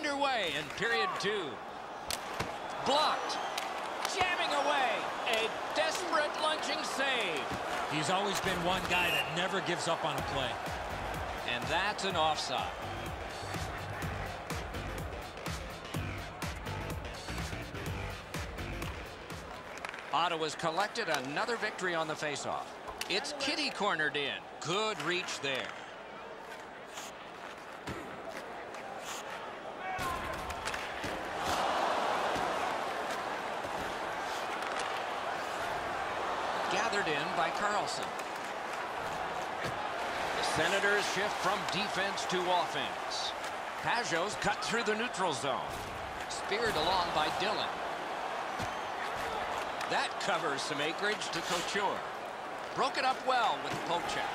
underway in period two. Blocked. Jamming away. A desperate lunging save. He's always been one guy that never gives up on a play. And that's an offside. Ottawa's collected another victory on the faceoff. It's Kitty cornered in. Good reach there. Gathered in by Karlsson. The Senators shift from defense to offense. Pageau's cut through the neutral zone. Speared along by Dillon. That covers some acreage to Couture. Broke it up well with check.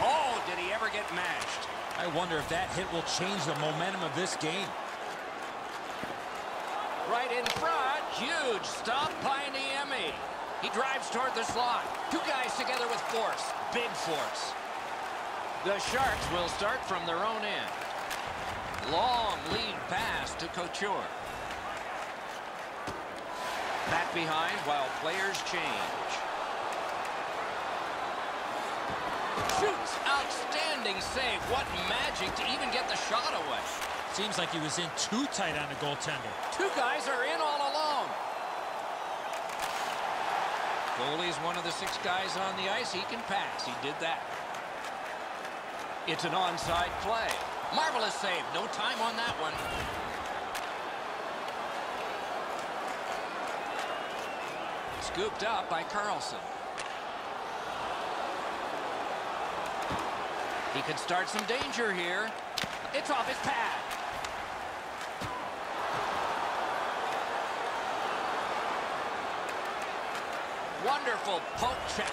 Oh, did he ever get mashed? I wonder if that hit will change the momentum of this game. Right in front. Huge stop by Niemi. He drives toward the slot. Two guys together with force. Big force. The Sharks will start from their own end. Long lead pass to Couture. Back behind while players change. Shoots. Outstanding save. What magic to even get the shot away. Seems like he was in too tight on the goaltender. Two guys are in all Goalie's one of the six guys on the ice. He can pass. He did that. It's an onside play. Marvelous save. No time on that one. Scooped up by Karlsson. He could start some danger here. It's off his pad. Wonderful poke check.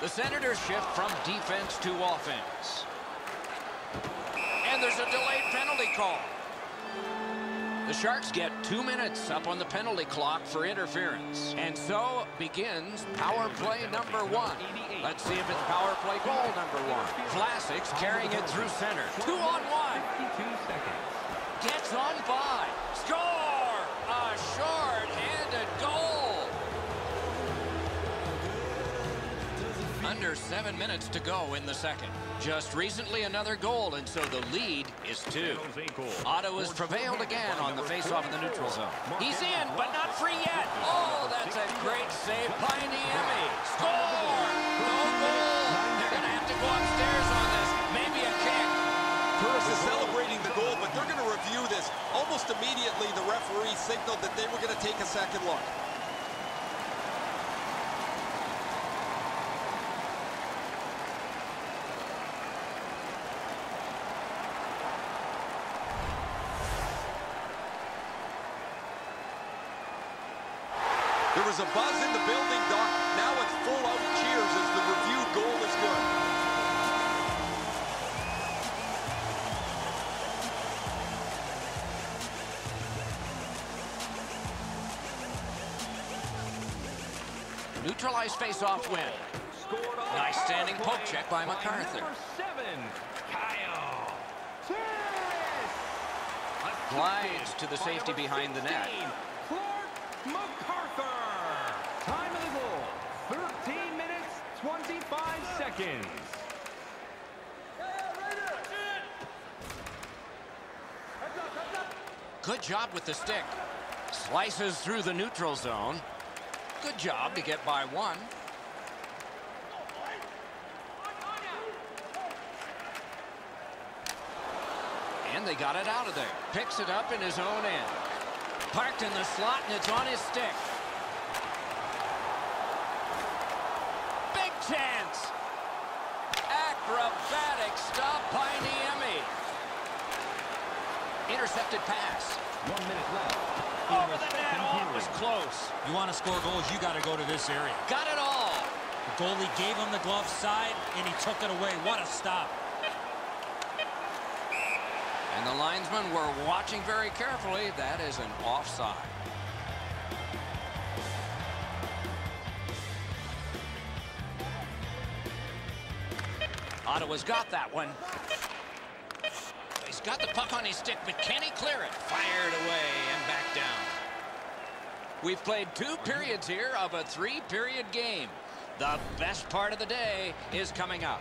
The Senators shift from defense to offense. And there's a delayed penalty call. The Sharks get two minutes up on the penalty clock for interference. And so begins power play number one. Let's see if it's power play goal number one. Classics carrying it through center. Two on one. Gets on by. Under seven minutes to go in the second. Just recently another goal, and so the lead is two. Ottawa's prevailed again on the faceoff in the neutral zone. He's in, but not free yet. Oh, that's a great save by Niemi. Score! No goal. They're going to have to go upstairs on this. Maybe a kick. Turris is celebrating the goal, but they're going to review this. Almost immediately, the referee signaled that they were going to take a second look. There was a buzz in the building, Doc. Now it's full-out cheers as the review goal is good. Neutralized face-off win. Nice standing poke check by MacArthur. Glides to the safety behind the net. Clarke MacArthur. Time of the goal, 13 minutes, 25 seconds. Good job with the stick. Slices through the neutral zone. Good job to get by one. And they got it out of there. Picks it up in his own end. Parked in the slot, and it's on his stick. Big chance. Acrobatic stop by Niemi. Intercepted pass. One minute left. Over the net. Oh, it was close. You want to score goals, you got to go to this area. Got it all. The goalie gave him the glove side, and he took it away. What a stop. And the linesmen were watching very carefully. That is an offside. Ottawa's got that one. He's got the puck on his stick, but can he clear it? Fired away and back down. We've played two periods here of a three-period game. The best part of the day is coming up.